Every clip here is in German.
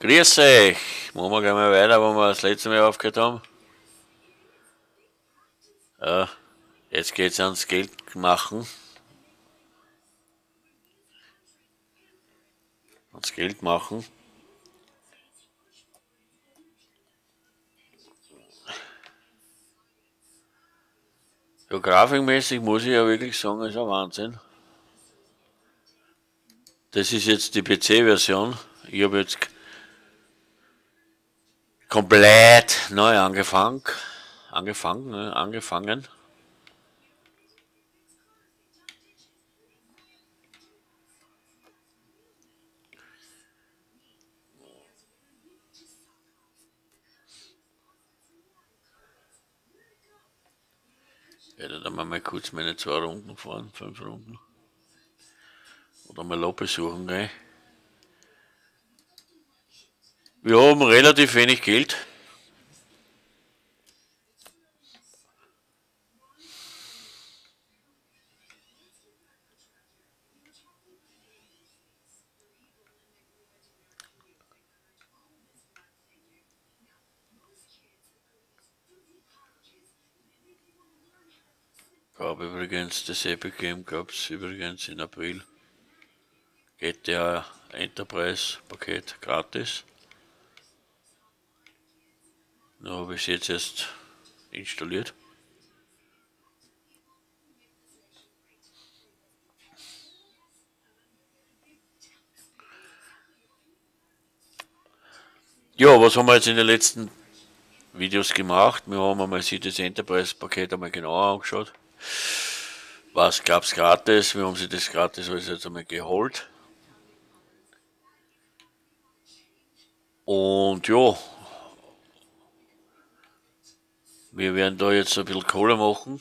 Grüß euch! Machen wir gleich mal weiter, wo wir das letzte Mal aufgehört haben. Ja, jetzt geht's ans Geld machen. Ans Geld machen. Ja, grafikmäßig muss ich ja wirklich sagen, ist ein Wahnsinn. Das ist jetzt die PC-Version. Ich habe jetzt komplett neu angefangen. Angefangen, ne? angefangen. Werde dann mal kurz meine zwei Runden fahren, fünf Runden. Oder mal Lob besuchen gehen. Wir haben relativ wenig Geld. Gab übrigens das Epic Game gab es übrigens in April. GTA Enterprise Paket gratis. Da habe ich jetzt erst installiert. Ja, was haben wir jetzt in den letzten Videos gemacht? Wir haben einmal das Enterprise-Paket einmal genauer angeschaut. Was gab es gratis? Wir haben sich das gratis alles jetzt einmal geholt. Und ja, wir werden da jetzt ein bisschen Kohle machen.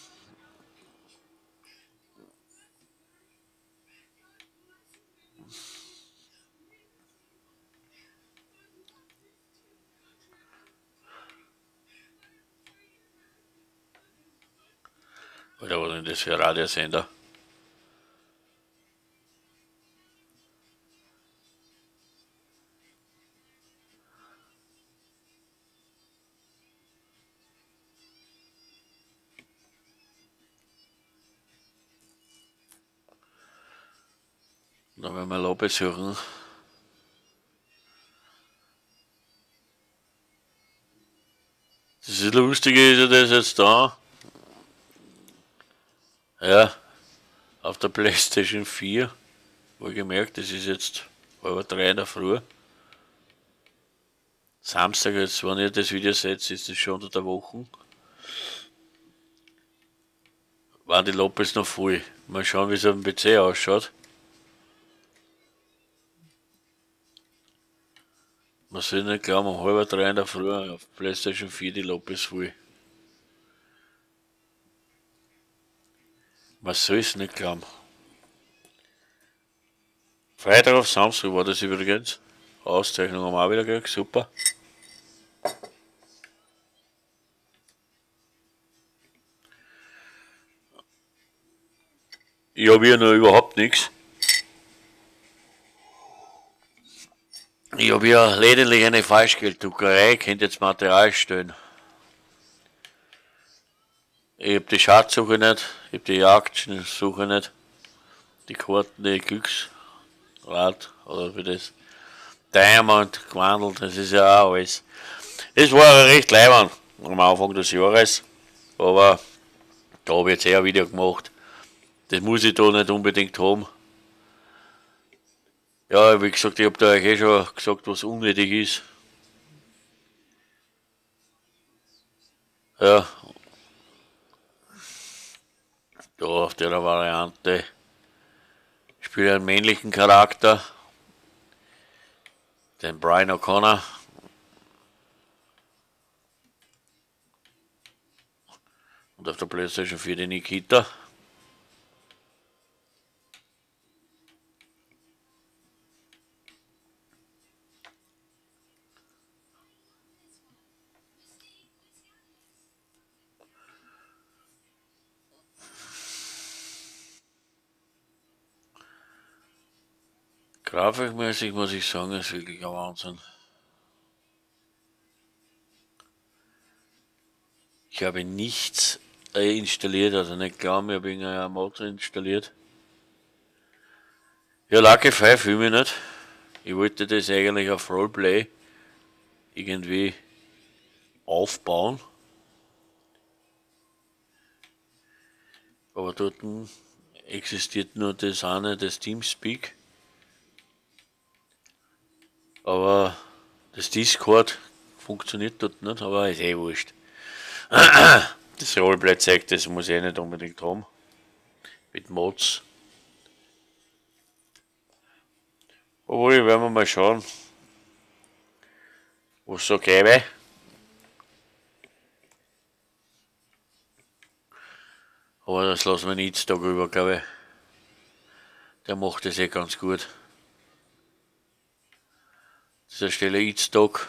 Oder was denn das für ein Radiosender? Da werden wir Lob besuchen. Das Lustige ist ja das jetzt da. Ja, auf der Playstation 4. Wohlgemerkt, das ist jetzt halb drei in der Früh. Samstag, jetzt, wenn ihr das Video seht, ist es schon unter der Woche. Waren die Lopez noch voll. Mal schauen, wie es auf dem PC ausschaut. Man soll nicht glauben, um halb drei in der Früh auf Playstation 4 die Lopez voll. Man soll es nicht glauben. Freitag auf Samstag war das übrigens. Auszeichnung haben wir auch wieder gekriegt, super. Ich habe hier noch überhaupt nichts. Ich habe ja lediglich eine Falschgelddruckerei, könnt jetzt Material stellen. Ich habe die Schatzsuche nicht, ich habe die Jagdsuche nicht, die Karten, die Glücksrad oder wie das Diamond gewandelt, das ist ja auch alles. Das war recht leibend am Anfang des Jahres, aber da habe ich jetzt eher ein Video gemacht. Das muss ich da nicht unbedingt haben. Ja, wie gesagt, ich habe da eh schon gesagt, was unnötig ist. Ja. Da auf der Variante spiele ich einen männlichen Charakter, den Brian O'Connor. Und auf der Playstation 4 den Nikita. Grafikmäßig muss ich sagen, ist wirklich ein Wahnsinn. Ich habe nichts äh, installiert, also nicht glauben, ich habe irgendeinen Motor installiert. Ja, Lucky 5 will mich nicht. Ich wollte das eigentlich auf Roleplay irgendwie aufbauen. Aber dort existiert nur das eine, das Teamspeak. Aber das Discord funktioniert dort nicht, aber ist eh wurscht. Das Roleplay zeigt, das muss ich eh nicht unbedingt haben. Mit Mods. Obwohl, werden wir mal schauen, was so gäbe. Aber das lassen wir nicht darüber, glaube ich. Der macht das eh ganz gut. Dieser Stelle Itstock.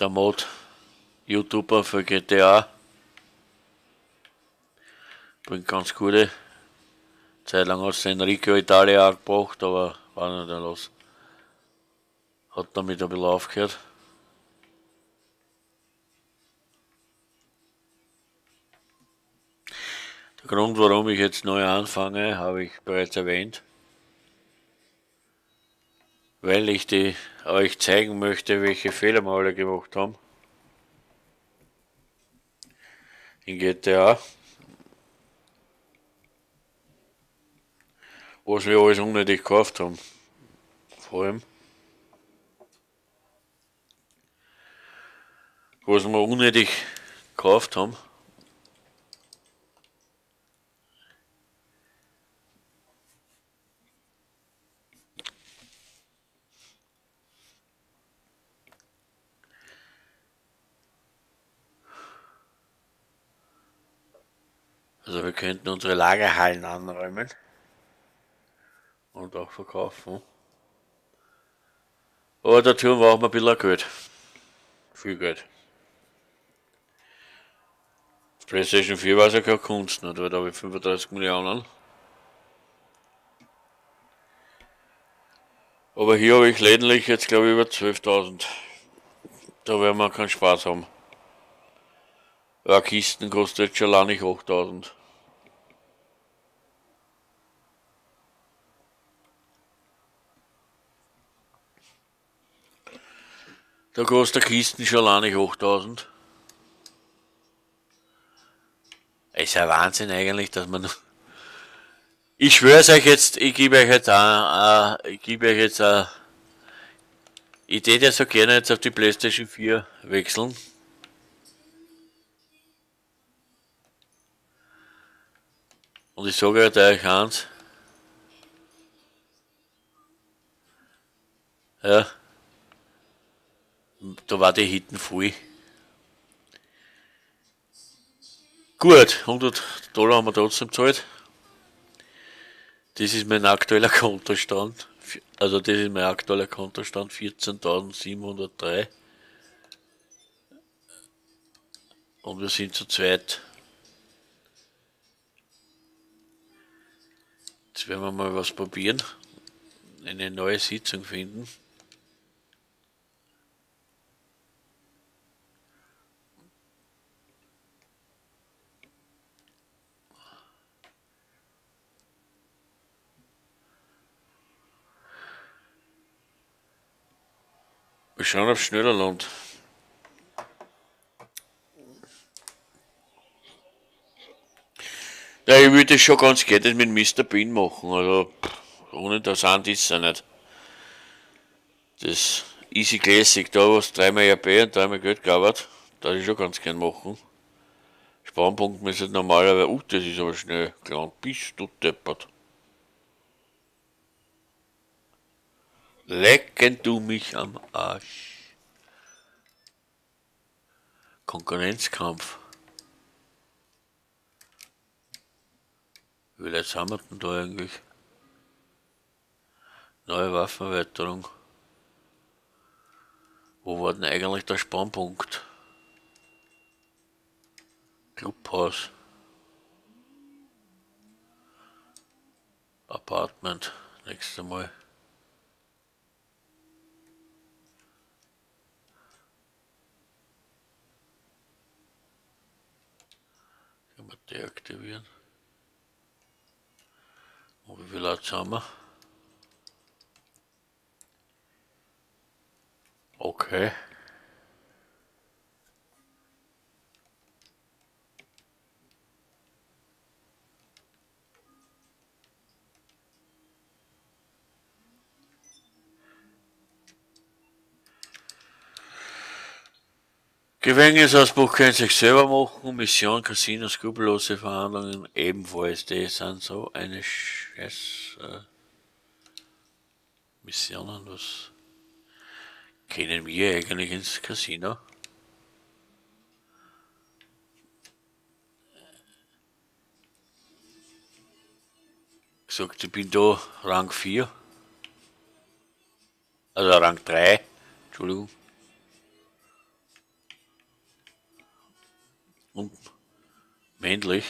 Der Mod. YouTuber für GTA. Bringt ganz gute. Zeit lang hat es Enrico Italia gebracht, aber war nicht los. Hat damit ein bisschen aufgehört. Der Grund, warum ich jetzt neu anfange, habe ich bereits erwähnt. Weil ich die, euch zeigen möchte, welche Fehler wir alle gemacht haben. In GTA. Was wir alles unnötig gekauft haben. Vor allem. Was wir unnötig gekauft haben. Also wir könnten unsere Lagerhallen anräumen und auch verkaufen. Aber dazu brauchen wir ein bisschen Geld. Viel Geld. PlayStation 4 war ja keine Kunst, nicht? da habe ich 35 Millionen. Aber hier habe ich lediglich jetzt glaube ich über 12.000. Da werden wir keinen Spaß haben. Ja, Kisten kostet schon lange nicht 8.000. Da kostet der Kisten schon nicht 8000. Ist ja Wahnsinn eigentlich, dass man. Ich schwör's euch jetzt, ich gebe euch jetzt ein, ich gebe euch jetzt ein, ich würde ja so gerne jetzt auf die Playstation 4 wechseln. Und ich sage euch eins. Ja. Da war die Hitten voll. Gut, 100 Dollar haben wir trotzdem gezahlt. Das ist mein aktueller Kontostand. Also das ist mein aktueller Kontostand 14.703. Und wir sind zu zweit. Jetzt werden wir mal was probieren. Eine neue Sitzung finden. Wir schauen, ob es schneller lohnt. Ja, ich würde schon ganz gerne mit Mr. Bean machen, also ohne das Hand ist es nicht. Das Easy Classic, da was dreimal RP und dreimal Geld gearbeitet, das ich schon ganz gern machen. Spawnpunkt müsste normalerweise, uh, das ist aber schnell, klar, bist du deppert. Lecken du mich am Arsch. Konkurrenzkampf. Wie viel haben wir denn da eigentlich? Neue Waffenerweiterung. Wo war denn eigentlich der Spawnpunkt? Clubhaus. Apartment. Nächstes Mal. Mal deaktivieren. Und wie viel Leute haben wir? Okay. Gefängnisausbruch können sich selber machen, Mission, Casino, skrupellose Verhandlungen ebenfalls, die sind so eine Scheiß äh, Missionen, was kennen wir eigentlich ins Casino? Gesagt, ich bin da Rang 4. Also Rang 3, Entschuldigung. Männlich.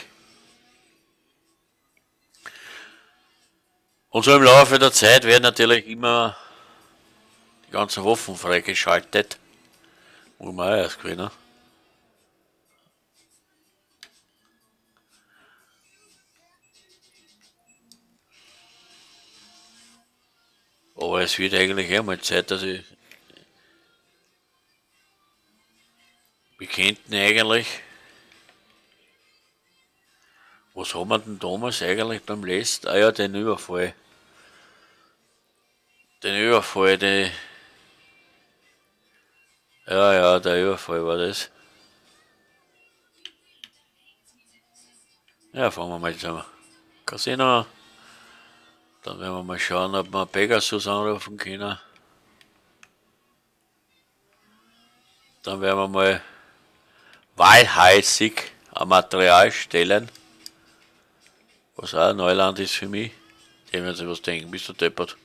Und so im Laufe der Zeit werden natürlich immer die ganzen Waffen freigeschaltet. Muss man auch erst gewinnen. Aber es wird eigentlich einmal Zeit, dass ich. Wir könnten eigentlich was haben wir denn damals eigentlich beim letzten? Ah ja, den Überfall. Den Überfall, den. Ja, ja, der Überfall war das. Ja, fangen wir mal zusammen. Casino. Dann werden wir mal schauen, ob wir Pegasus anrufen können. Dann werden wir mal wahlheißig am Material stellen. Was auch Neuland ist für mich. Die werden sich was denken, bist du deppert.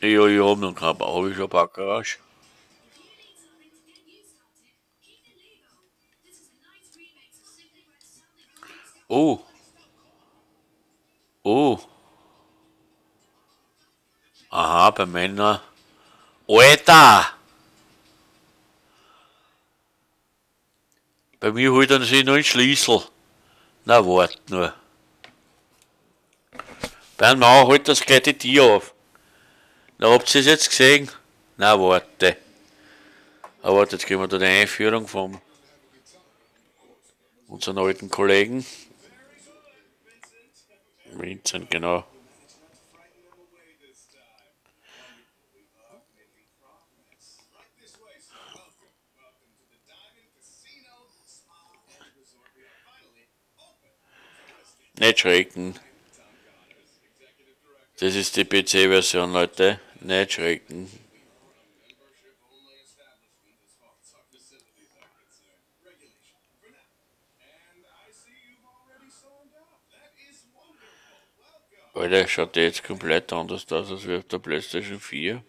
Ja, ich hab noch keinen Bau, ich schon ein Packgarage. Oh. Oh. Aha, bei Männern. Alter! Bei mir holt er sich nur einen Schlüssel. Na, wart nur. Dann machen halt das gleiche Tier auf. Na, habt ihr es jetzt gesehen? Na, warte. Aber jetzt gehen wir da die Einführung von unseren alten Kollegen. Vincent, genau. Nicht schrecken. Das ist die PC-Version, Leute. Nicht schrecken. Alter, schaut jetzt komplett anders aus als auf der Playstation 4.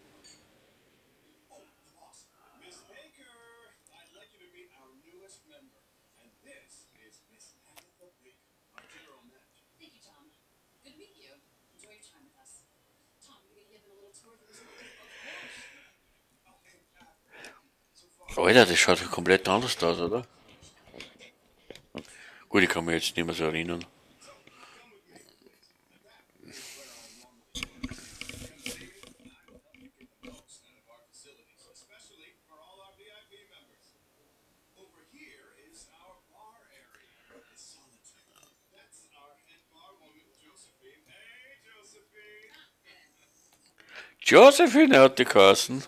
Alter, das schaut komplett anders aus, oder? Gut, ich kann mich jetzt nicht mehr so erinnern. Josephine hat die Kassen.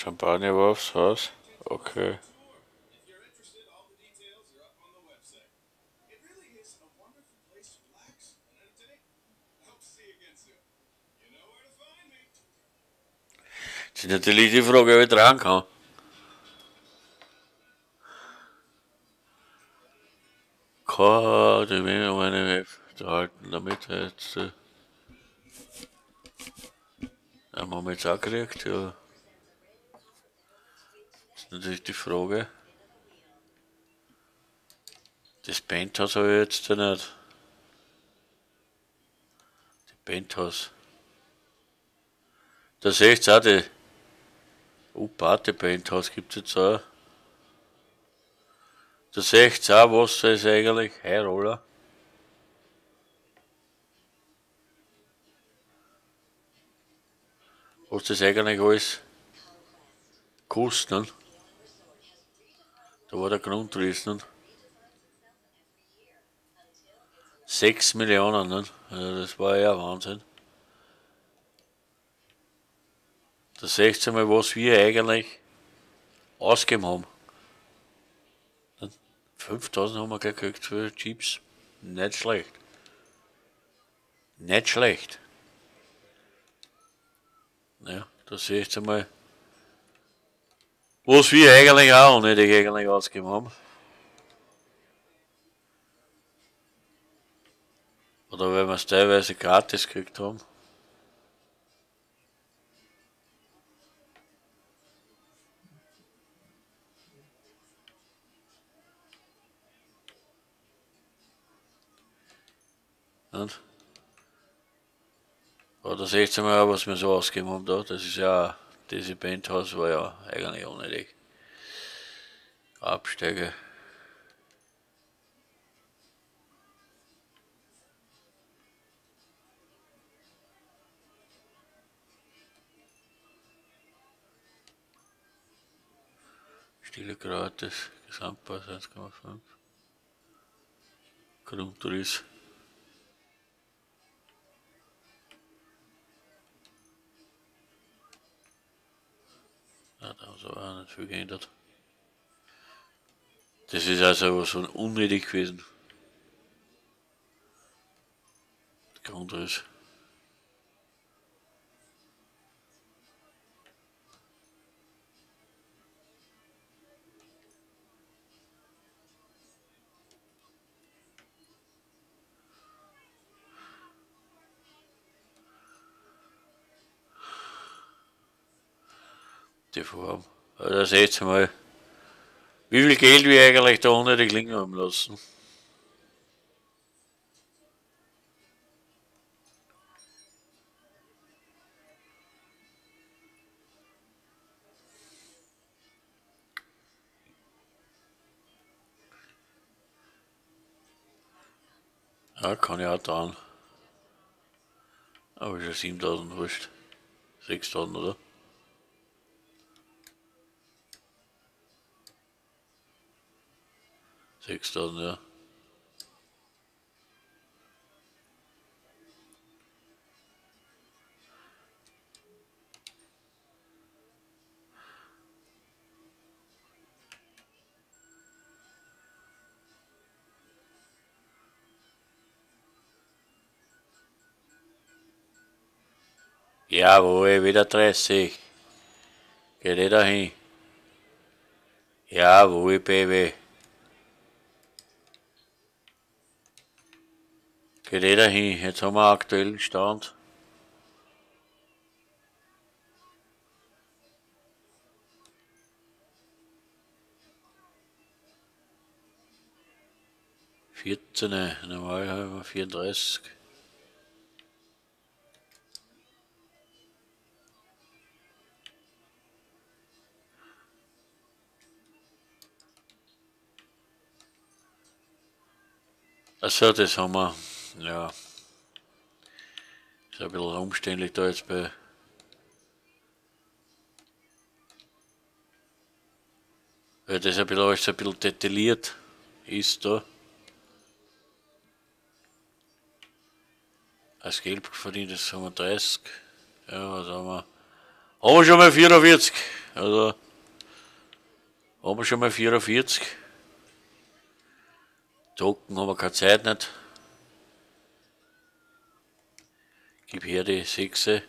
Champagner war aufs Haus. Okay. Das ist natürlich die Frage, ob ich dran kann. Kann die meine halten damit jetzt. Haben wir jetzt auch gekriegt, ja. Das natürlich die Frage. Das Penthouse habe ich jetzt ja nicht. Die Penthouse. Da seht ihr auch die. Oh, Party Penthouse gibt es jetzt auch. Da seht ihr auch, was das ist eigentlich. Hey, Roller. Was das eigentlich alles kostet. Da war der Grundriss. Ne? 6 Millionen, ne? Also das war ja Wahnsinn. Da seht ihr mal, was wir eigentlich ausgegeben haben. 5000 haben wir gekriegt für Chips. Nicht schlecht. Nicht schlecht. Ja, da seht ihr mal, was wir eigentlich auch nicht eigentlich ausgegeben haben. Oder wenn wir es teilweise gratis gekriegt haben. Und? Oder seht ihr mal, was wir so ausgegeben haben da. Das ist ja, diese Penthouse war ja eigentlich unnötig. Absteiger. Stille gratis, Gesamtpreis 1,5. Grundriss. Ja, da haben sie auch nicht viel geändert. Das ist also so unnötig gewesen. Grundriss. Die Form. Also seht mal, wie viel Geld wir eigentlich da unten die Klinge haben lassen. Ja, kann ich auch dran. Aber ist ja 7000 wurscht. 6000, oder? Sechstausend, ja. Jawohl, wieder 30. Geht eh dahin. Jawohl, Baby. Geht eh dahin. Jetzt haben wir aktuellen Stand. Vierzehn, normal haben wir 34. Also das haben wir, ja, ist ein bisschen umständlich da jetzt bei weil das ein bisschen alles ein bisschen detailliert ist da. Als Gelb verdient das haben wir 30. Ja, was haben wir? Haben wir schon mal 44. Also haben wir schon mal 44. Drucken haben wir keine Zeit nicht. Gib her die Sechse.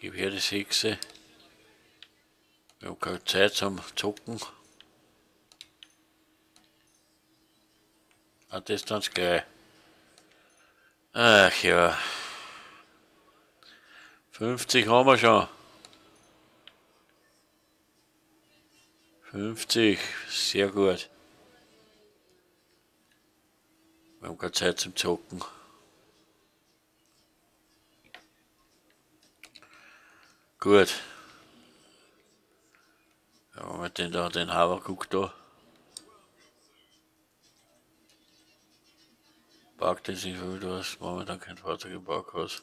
Gib her die Sechse. Wir haben keine Zeit zum Zocken. Ah, das ist ganz geil. Ach ja. 50 haben wir schon. 50, sehr gut. Wir haben keine Zeit zum Zocken. Gut. Ja, wenn man den da, den Haberguck da. Parkt das nicht viel, du hast momentan kein Fahrzeug im Parkhaus.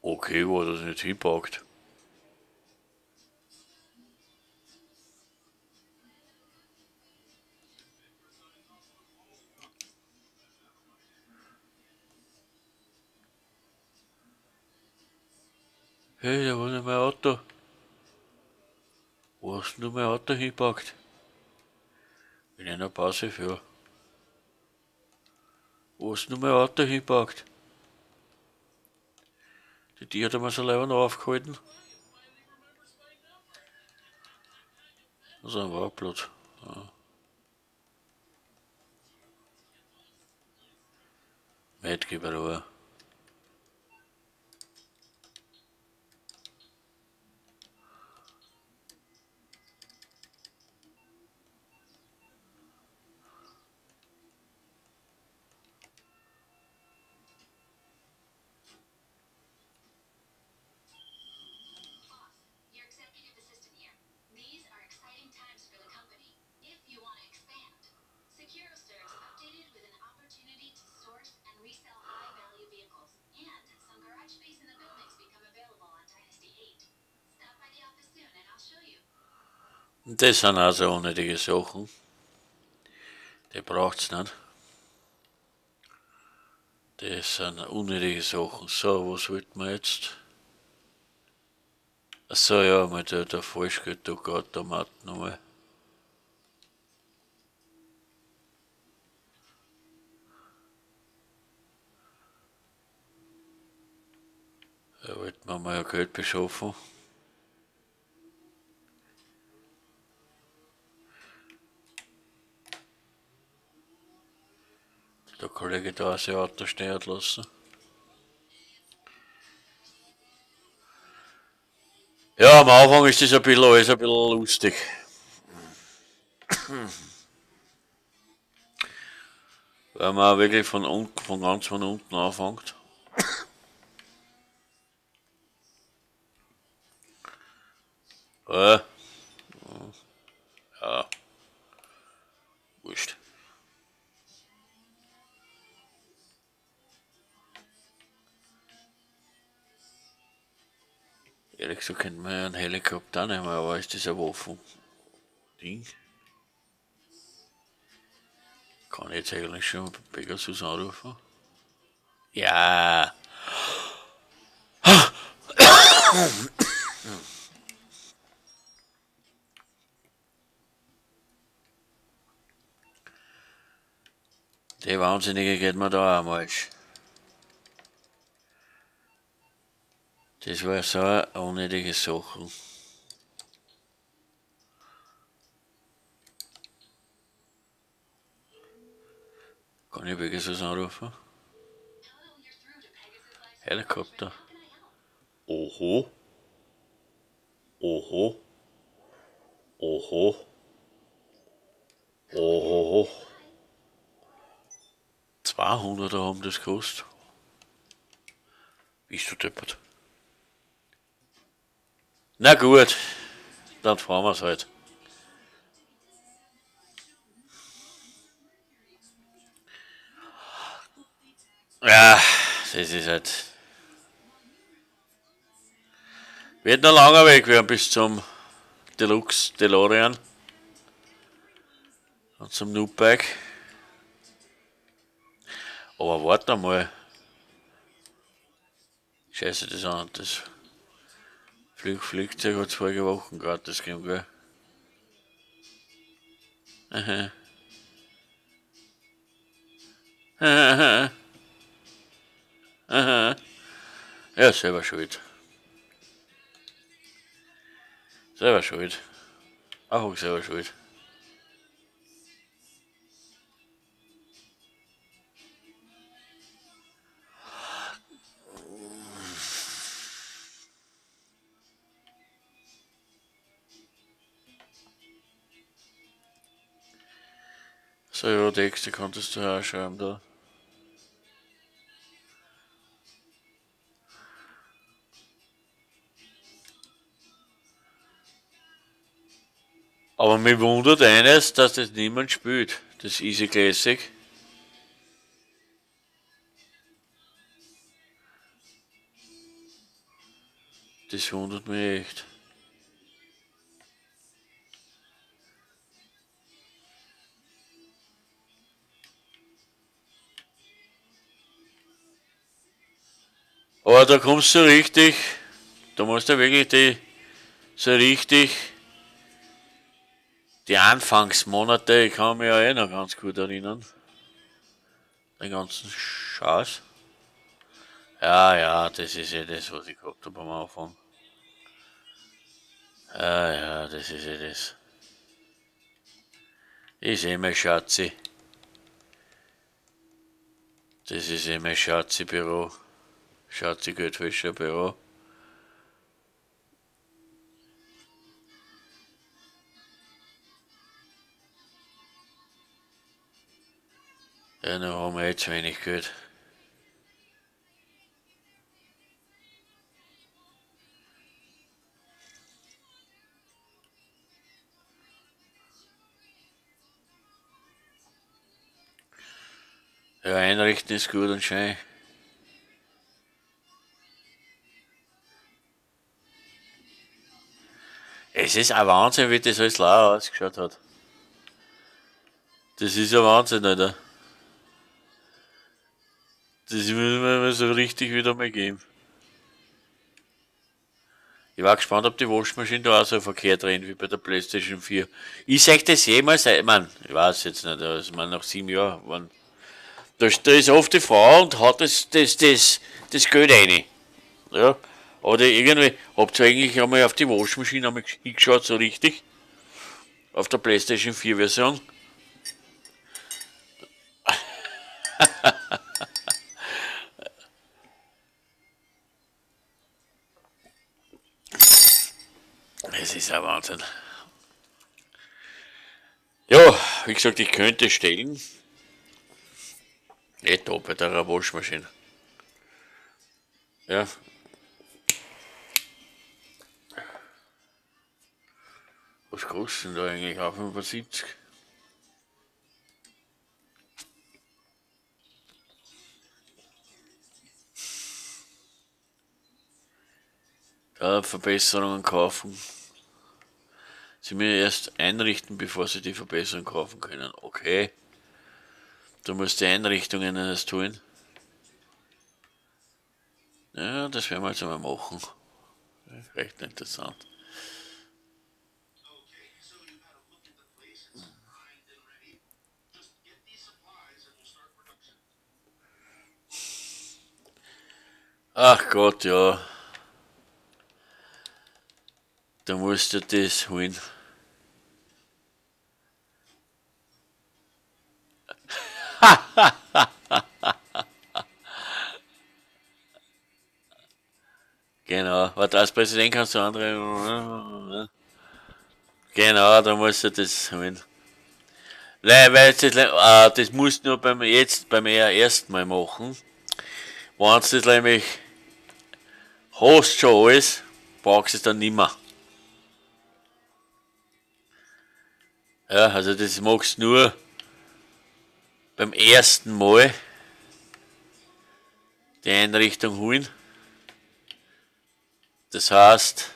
Okay, wo das nicht hinpackt. Hey, da war nicht mein Auto. Wo hast du mein Auto hingepackt? In einer Pause für. Wo hast du mein Auto hingepackt? Die Tiere hat mir so leider noch aufgehalten. Also ein Warplatz. Ja. Mitgeber Das sind also unnötige Sachen. Die braucht's nicht. Das sind unnötige Sachen. So, was wollten wir jetzt? Achso, ja, mit der, der Falschgeldruckautomat nochmal. Da wollten wir mal Geld beschaffen. Der Kollege da sein Auto stehen lassen. Ja, am Anfang ist das ein bisschen, alles ein bisschen lustig. Weil man wirklich von unten, von ganz von unten anfängt. Ja. Ehrlich gesagt könnte man ja einen Helikopter nehmen, aber ist das ein Waffen-Ding? Kann ich jetzt eigentlich schon Pegasus anrufen? Ja. Die Wahnsinnige geht mir da auch Das war so eine unnötige Sache. Kann ich Pegasus anrufen? Helikopter. Oho. Oho. Oho. Oho. 200 haben das gekostet. Bist du deppert? Na gut, dann fahren wir es halt. Ja, das ist halt. Wird noch langer Weg werden bis zum Deluxe DeLorean. Und zum Noobike. Aber warte mal. Scheiße das an, das Flug, Flugzeug hat es vorige Woche gratis gegeben, gell? Aha. Aha. Aha. Ja, selber schuld. Selber schuld. Auch selber schuld. So, ja, Texte konntest du auch schreiben da. Aber mir wundert eines, dass das niemand spielt, das Easy Classic. Das wundert mich echt. Da kommst du richtig, da musst du wirklich die, so richtig die Anfangsmonate, ich kann mich ja eh noch ganz gut erinnern. Den ganzen Scheiß. Ja, ja, das ist eh das, was ich gehabt habe am Anfang. Ja, ja, das ist eh das. Ist eh mein Schatzi. Das ist eh mein Schatzi-Büro. Schatzi-Geldwäscher-Büro. Ja, dann haben wir jetzt wenig Geld. Ja, einrichten ist gut und schön. Es ist ein Wahnsinn, wie das alles lau ausgeschaut hat. Das ist ja Wahnsinn, Alter. Das müssen wir so richtig wieder mal geben. Ich war gespannt, ob die Waschmaschine da auch so verkehrt rennt wie bei der Playstation 4. Ich sag das jemals, ich mein, ich weiß jetzt nicht, also man nach sieben Jahren, wann, da, da ist oft die Frau und hat das, das, das, das Geld rein. Ja. Oder irgendwie, habt ihr eigentlich einmal auf die Waschmaschine hingeschaut, so richtig? Auf der Playstation 4 Version? Es ist ein Wahnsinn. Ja, wie gesagt, ich könnte stellen. Nicht da bei der Waschmaschine. Ja. Was kostet denn da eigentlich? Auf 75? Ja, Verbesserungen kaufen. Sie mir erst einrichten, bevor Sie die Verbesserung kaufen können. Okay. Du musst die Einrichtungen erst tun. Ja, das werden wir jetzt einmal machen. Recht interessant. Ach Gott, ja. Da musst du das holen. genau, warte, als Präsident kannst du andere. Genau, da musst du das holen. Nein, weil das, äh, das musst du nur beim jetzt beim ersten Mal machen. Wenn du das nämlich hast schon alles, brauchst es dann nicht mehr. Ja, also das magst nur beim ersten Mal die Einrichtung holen. Das heißt,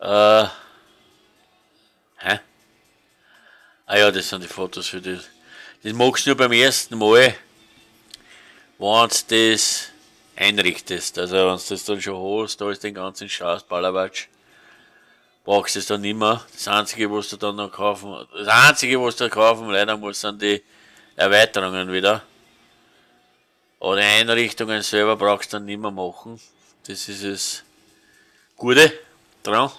äh, hä? Ah ja, das sind die Fotos für das. Das magst du nur beim ersten Mal, wenn du das einrichtest. Also wenn du das dann schon hast, da ist den ganzen Scheiß Ballerwatsch brauchst du es dann mehr. Das Einzige, was du dann noch kaufen, das Einzige, was du kaufen leider musst, sind die Erweiterungen wieder. Oder Einrichtungen selber brauchst du dann nicht mehr machen. Das ist das Gute dran.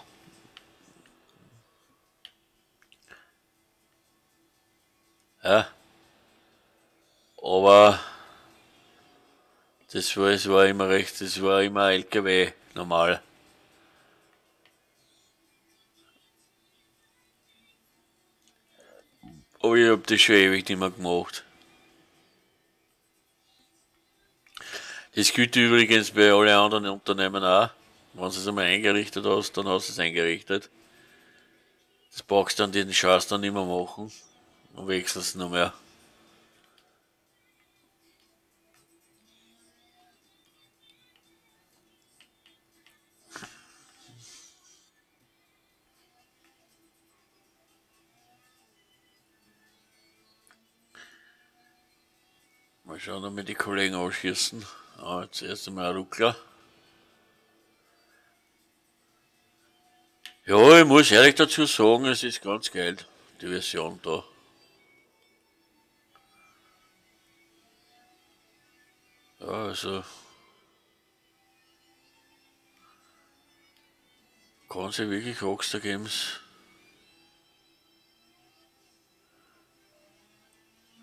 Ja. Aber das war, das war immer recht, das war immer LKW normal. Aber ich hab das schon ewig nicht mehr gemacht. Das gilt übrigens bei allen anderen Unternehmen auch. Wenn du es einmal eingerichtet hast, dann hast du es eingerichtet. Das brauchst du dann den Scheiß dann nicht mehr machen. Und wechselst noch mehr. Mal schauen, ob wir die Kollegen ausschießen. Ah, jetzt erst einmal ein Ruckler. Ja, ich muss ehrlich dazu sagen, es ist ganz geil, die Version da. Ja, also. Kann sie wirklich Rockstar Games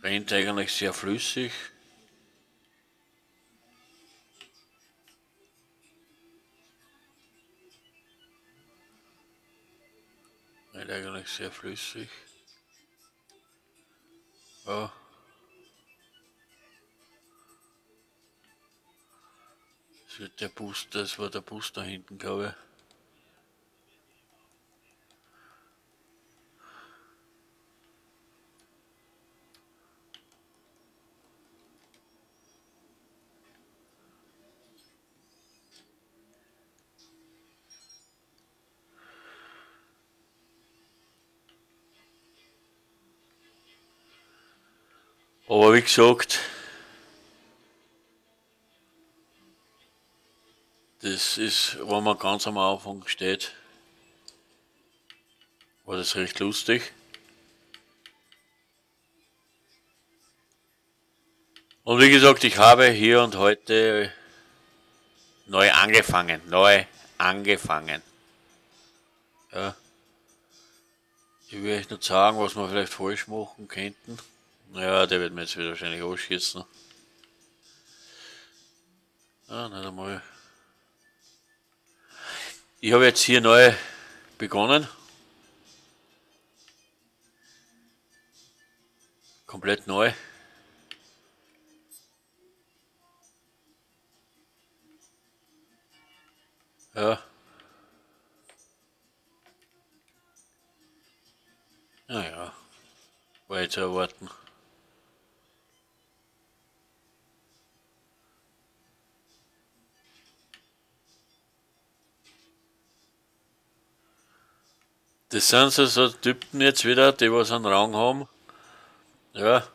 rennt eigentlich sehr flüssig. Rennt eigentlich sehr flüssig. Ja. Das wird der Booster, das war der Booster hinten, glaube ich. Aber wie gesagt, das ist, wenn man ganz am Anfang steht, war das recht lustig. Und wie gesagt, ich habe hier und heute neu angefangen, neu angefangen. Ja. Ich will euch nicht sagen, was wir vielleicht falsch machen könnten. Ja, der wird mir jetzt wieder wahrscheinlich ausschießen. Ah, nicht einmal. Ich habe jetzt hier neu begonnen. Komplett neu. Ja. Naja, war jetzt erwarten. Das sind so, so Typen jetzt wieder, die was einen Rang haben. Ja.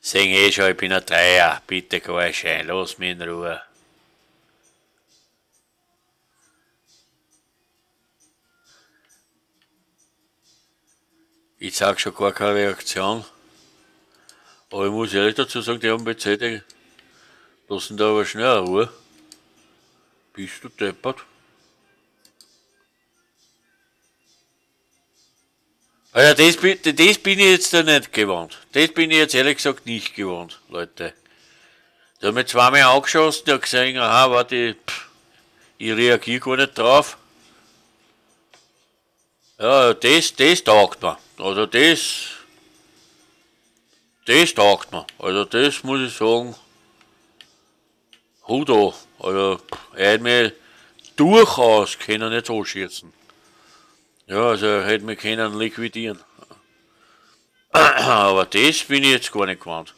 Sehen eh schon, ich bin ein Dreier. Bitte geh schön, lass mich in Ruhe. Ich sag schon gar keine Reaktion. Aber ich muss ehrlich dazu sagen, die haben die lassen da aber schnell Ruhe. Bist du deppert? Also das, das bin ich jetzt nicht gewohnt. Das bin ich jetzt ehrlich gesagt nicht gewohnt, Leute. Da haben wir zweimal angeschossen, der gesehen, aha, warte, pff, ich reagiere gar nicht drauf. Ja, das, das taugt mir. Also das, das taugt mir. Also das muss ich sagen, Hut Also, mir durchaus können nicht anschießen. Ja, also hätte mich können liquidieren. Aber das bin ich jetzt gar nicht gewohnt.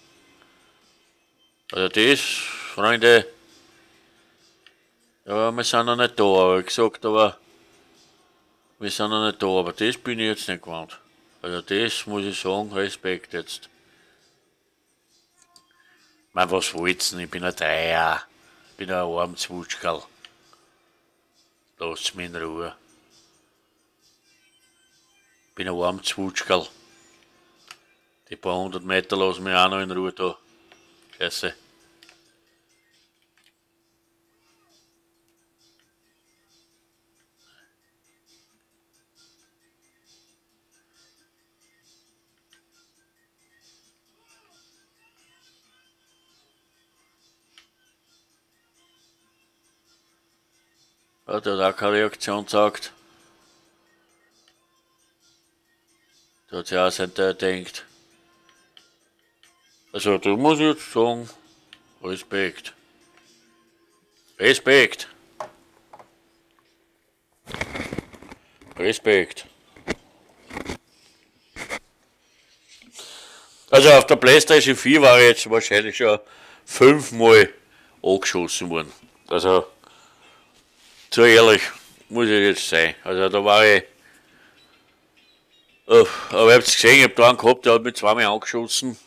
Also das, Freunde, ja, wir sind noch nicht da, ich gesagt, aber wir sind noch nicht da, aber das bin ich jetzt nicht gewohnt. Also das muss ich sagen, Respekt jetzt. Meine, was wollt's denn? Ich bin ein Dreier. Ich bin ein Armzwutschkerl. Lasst mich in Ruhe bin ein warm Zwutschkerl. Die paar hundert Meter lassen mich auch noch in Ruhe da. Scheiße. Ja, der hat auch keine Reaktion gesagt. Teil denkt. Also da muss ich jetzt sagen, Respekt. Respekt. Respekt. Also auf der Playstation 4 war ich jetzt wahrscheinlich schon fünfmal angeschossen worden. Also zu ehrlich muss ich jetzt sein. Also da war ich. Oh, aber ihr habt gesehen, ich hab da einen gehabt, der hat mich zweimal angeschossen.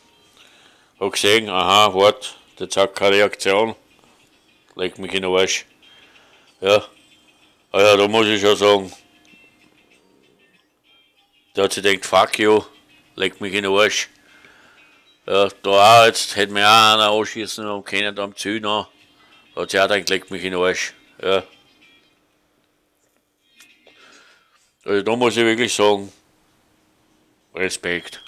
Hab gesehen, aha, wart, der zeigt keine Reaktion. Leg mich in den Arsch. Ja. Also da muss ich schon sagen. Der hat sich gedacht, fuck you, leg mich in den Arsch. Ja, da auch, jetzt hätte mir auch einer anschießen und kennen da am Ziel noch. Da hat sich auch gedacht, leg mich in den Arsch. Ja. Also da muss ich wirklich sagen, Respekt.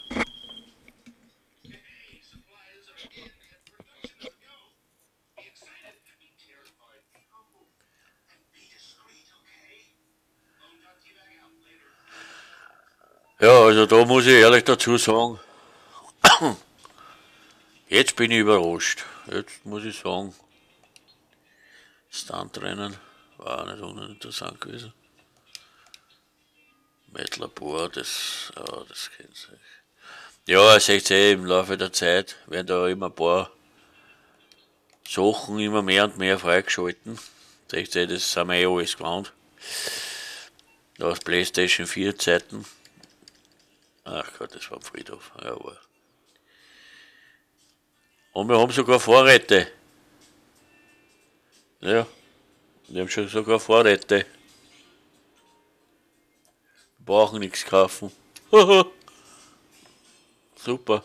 Ja, also da muss ich ehrlich dazu sagen, jetzt bin ich überrascht. Jetzt muss ich sagen, Stuntrennen war nicht uninteressant gewesen. Mettlabor, das, ja, das kennt sich. Ja, seht ihr im Laufe der Zeit werden da immer ein paar Sachen immer mehr und mehr freigeschalten. Seht ihr, das sind wir eh alles gewohnt. Aus Playstation 4 Zeiten. Ach Gott, das war am Friedhof. Ja, aber. Und wir haben sogar Vorräte. Ja, wir haben schon sogar Vorräte. Brauchen nichts kaufen. Super.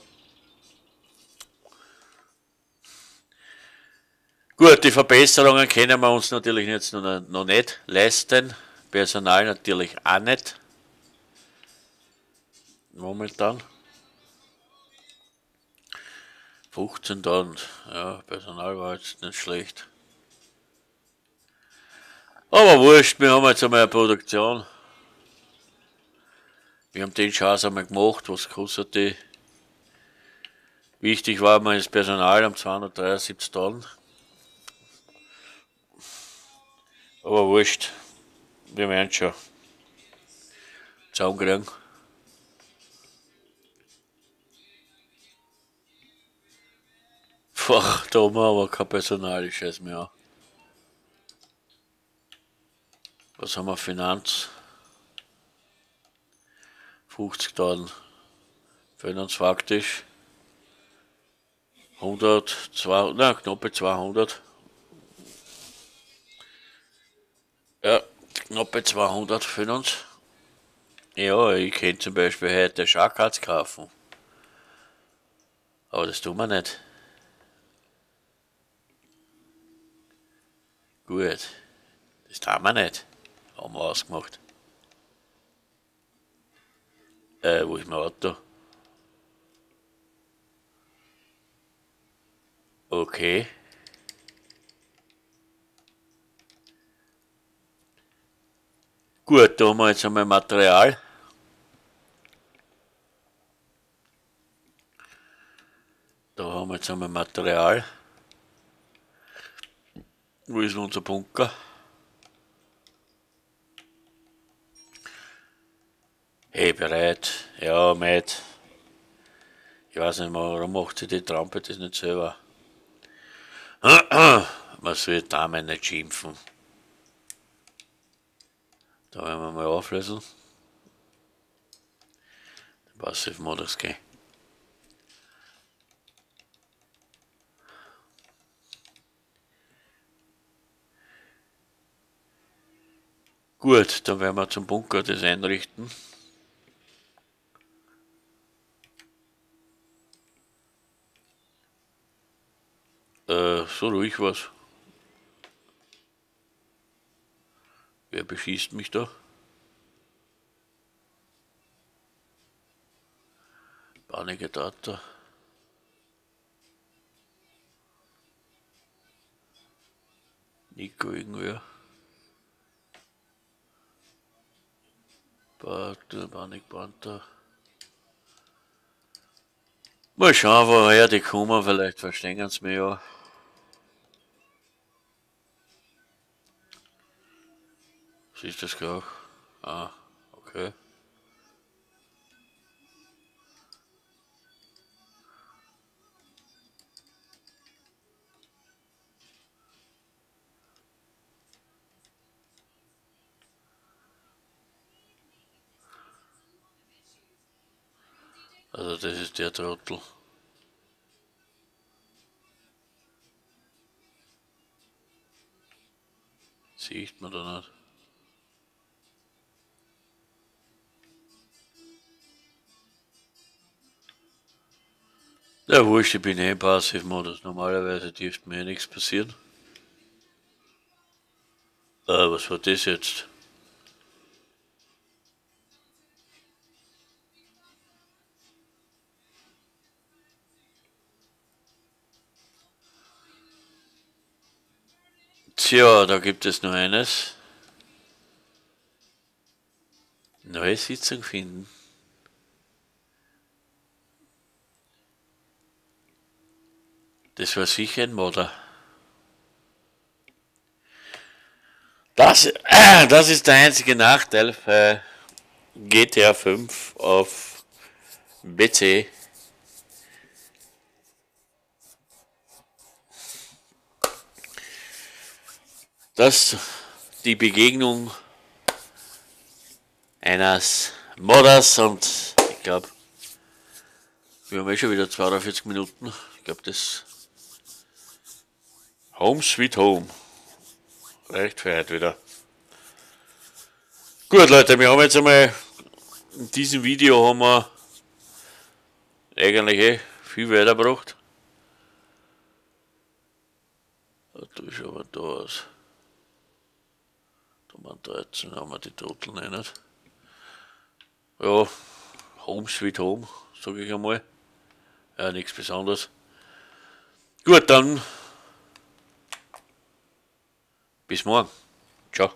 Gut, die Verbesserungen können wir uns natürlich jetzt noch, noch nicht leisten. Personal natürlich auch nicht momentan. 15 Tonnen, ja, Personal war jetzt nicht schlecht. Aber wurscht, wir haben jetzt einmal eine Produktion. Wir haben den Chance einmal gemacht, was kostet die. Wichtig war mal das Personal um 273 Tonnen. Aber wurscht, wir werden schon zusammenkriegen. Ach, da haben wir aber kein Personal, ich schätze mir auch. Was haben wir? Finanz. 50 Tonnen. Finanz faktisch. 100, 200, na, knappe 200. Ja, knappe 200 für uns. Ja, ich könnte zum Beispiel heute Schakats kaufen. Aber das tun wir nicht. Gut, das tun wir nicht. Haben wir ausgemacht. Äh, wo ist mein Auto? Okay. Gut, da haben wir jetzt einmal Material. Da haben wir jetzt einmal Material. Wo ist unser Bunker? Hey, bereit. Ja, Matt. Ich weiß nicht mehr, warum macht sie die Trampe das nicht selber? Man soll Damen nicht schimpfen. Da werden wir mal auflösen. Passive Modus gehen. Gut, dann werden wir zum Bunker das einrichten. Äh, so ruhig was. Wer beschießt mich da? Panik Data. Nico irgendwer. Panther, Panic Panther. Mal schauen, woher die kommen, vielleicht verstehen sie mich ja. Siehst du das auch? Ah, okay. Also das ist der Trottel. Sieht man da nicht. Ja, wurscht, ich bin eh im Passivmodus. Normalerweise dürfte mir eh nichts passieren. Äh, was war das jetzt? Tja, da gibt es nur eines. Neue Sitzung finden. Das war sicher ein Modder. Das, äh, das ist der einzige Nachteil bei GTA 5 auf PC. Dass die Begegnung eines Modders und ich glaube, wir haben eh schon wieder 42 Minuten. Ich glaube, das Home Sweet Home. Reicht für heute wieder. Gut, Leute, wir haben jetzt einmal in diesem Video haben wir eigentlich eh viel weitergebracht. Da ist aber da aus. Da man 13 haben wir die Total nicht. Ja, Home Sweet Home, sage ich einmal. Ja, nichts Besonderes. Gut, dann bis morgen. Ciao.